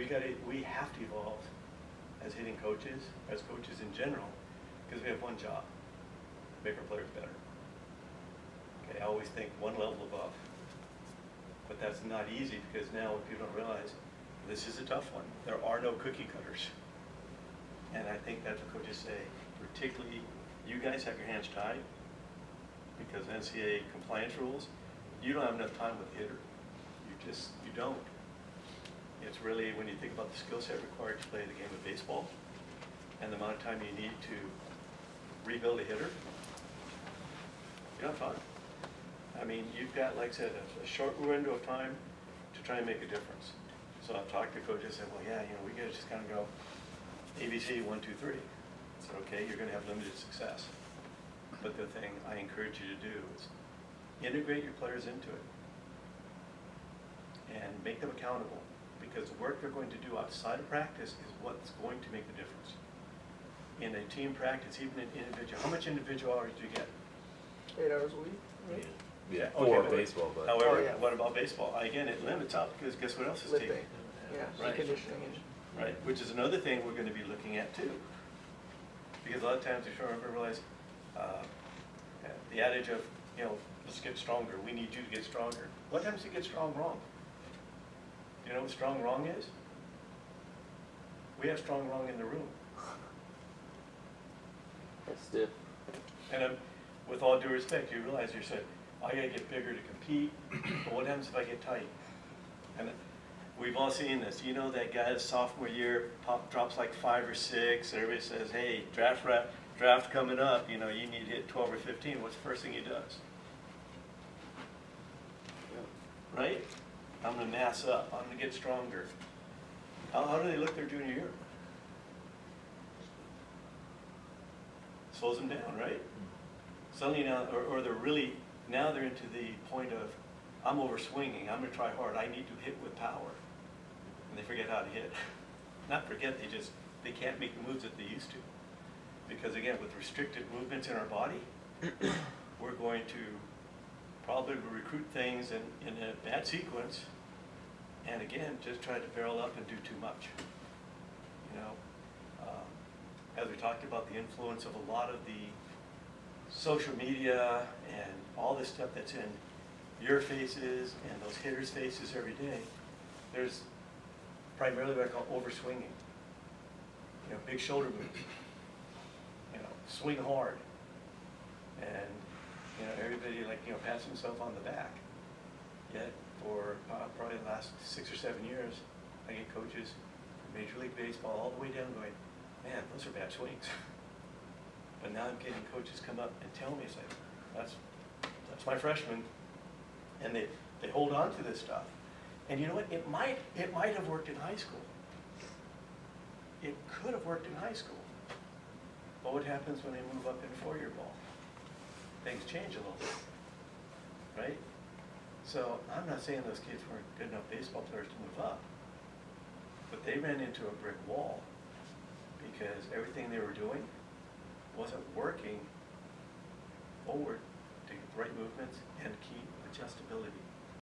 we gotta, we have to evolve as hitting coaches, as coaches in general, because we have one job, make our players better. Okay, I always think one level above. But that's not easy because now what people don't realize, this is a tough one. There are no cookie cutters. And I think that's what coaches say, particularly, you guys have your hands tied because NCAA compliance rules, you don't have enough time with the hitter. You just, you don't. It's really, when you think about the skill set required to play the game of baseball and the amount of time you need to rebuild a hitter, you're not fine. I mean, you've got, like I said, a, a short window of time to try and make a difference. So I've talked to coaches, and said, well, yeah, you know, we gotta just kind of go ABC, one, two, three. I said, okay, you're gonna have limited success. But the thing I encourage you to do is integrate your players into it and make them accountable because the work they're going to do outside of practice is what's going to make the difference. In a team practice, even in individual, how much individual hours do you get? Eight hours a week, right? Yeah, Okay, or but- baseball, but. However, Oh, yeah. what about baseball? Again, it limits out because guess what else is taking? Lifting, yeah, Right. conditioning. Right, which is another thing we're gonna be looking at too. Because a lot of times we sure never realize, uh, the adage of, you know, let's get stronger, we need you to get stronger. What times do you get strong wrong? You know what strong wrong is? We have strong wrong in the room. That's stiff. And um, with all due respect, you realize you said, I gotta get bigger to compete, but what happens if I get tight? And we've all seen this, you know that guy's sophomore year, pop drops like five or six, everybody says, hey, draft ra- draft coming up, you know, you need to hit twelve or fifteen, what's the first thing he does? Right? I'm gonna mass up, I'm gonna get stronger. How, how do they look their junior year? Slows them down, right? suddenly now, or, or they're really, now they're into the point of, I'm over swinging, I'm gonna try hard, I need to hit with power. And they forget how to hit. Not forget, they just, they can't make the moves that they used to. Because again, with restricted movements in our body, we're going to probably recruit things in, in a bad sequence. And again, just try to barrel up and do too much. You know, um, as we talked about the influence of a lot of the social media and all this stuff that's in your faces and those hitters' faces every day, there's primarily what I call overswinging. You know, big shoulder moves. You know, swing hard. And, you know, everybody like, you know, pats himself on the back. Yet, for uh, probably the last six or seven years, I get coaches, from Major League Baseball, all the way down going, man, those are bad swings. But now I'm getting coaches come up and tell me, say, that's, that's my freshman. And they, they hold on to this stuff. And you know what, it might, it might have worked in high school. It could have worked in high school. But what happens when they move up in four-year ball? Things change a little bit, right? So I'm not saying those kids weren't good enough baseball players to move up. But they ran into a brick wall because everything they were doing wasn't working forward to get the right movements and key adjustability.